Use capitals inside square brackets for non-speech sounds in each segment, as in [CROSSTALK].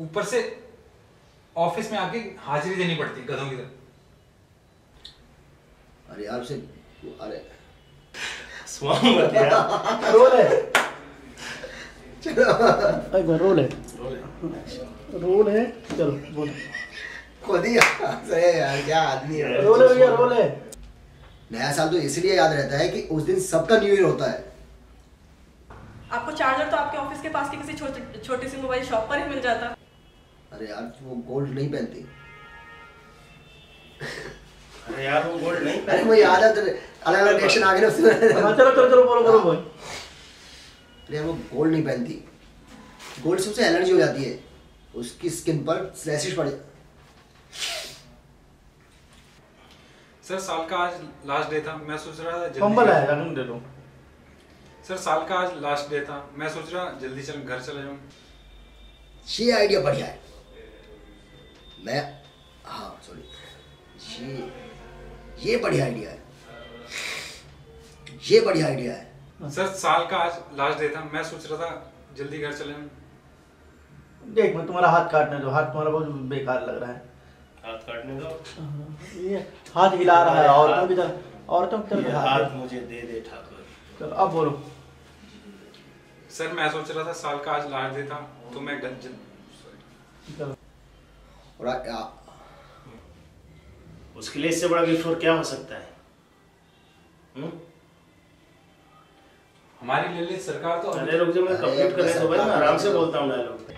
ऊपर से ऑफ़िस में आके हाजिरी देनी पड़ती है गधों की तरह। अरे यार उसे [LAUGHS] अरे। रोल है। एक बार रोल है। रोल है। चलो बोलो। खुद ही सही यार क्या आदमी है? रोल है भैया रोल है। नया साल तो इसलिए याद रहता है कि उस दिन सबका न्यू ईयर होता है। आपको चार्जर तो आपके ऑफ़िस के पास की किसी छोटी छोटी सी मोबाइल शॉप पर ही मिल जाता। अरे यार वो गोल्ड नहीं पहनती। अरे यार वो गोल्ड नहीं अरे मुझे याद है तेरे अलग अलग रिएक्शन आ गए ना उसमें। हाँ चलो चलो चलो बोलो बोलो बोलो। अरे यार वो गोल्ड नहीं पहनती। गोल्ड से उसे एलर्जी हो जाती है। उसकी स्किन पर रैशेस पड़। सर साल का आज लास्ट डे था। मैं सोच रहा था जल्दी कंबल है घर- दे दो। सर साल का आज लास्ट डे था। मैं सोच रहा जल्दी चल घर चले जाऊँ। ये आइडिया बढ़िया है। मैं हाँ सॉरी ये ये बढ़िया आइडिया है. ये बढ़िया आइडिया है. सर साल का आज लास्ट डे था मैं सोच रहा था जल्दी घर चले। देख मैं तुम्हारा हाथ काटने दो हाथ तुम्हारा बहुत बेकार लग रहा है। हाथ काटने दो। ये हाथ हिला रहा है औरतों की तरह औरतों की ये तरह हाथ मुझे दे दे ठाकुर। चलो अब बोलो। सर मैं सोच रहा था साल का आज लास्ट डे था तो मैं. चलो। और आ, आ, उसके लिए इससे बड़ा गिफ्ट और क्या हो सकता है? हम्म? हमारी ललित सरकार तो अरे रुक जाओ मैं कंप्लीट करने दो भाई मैं आराम से बोलता हूँ डायलॉग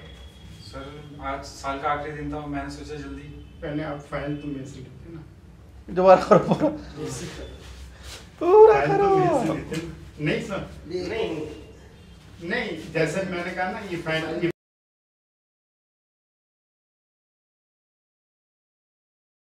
सर आज साल का आखिरी दिन था मैंने सोचा जल्दी। पहले आप फ़ाइल तो मेरे से लेते ना। दोबारा करो पूरा। पूरा तो करो। नहीं सर नहीं। नहीं जैसे मैंने कहा ना ये फ़ाइल